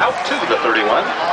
out to the 31.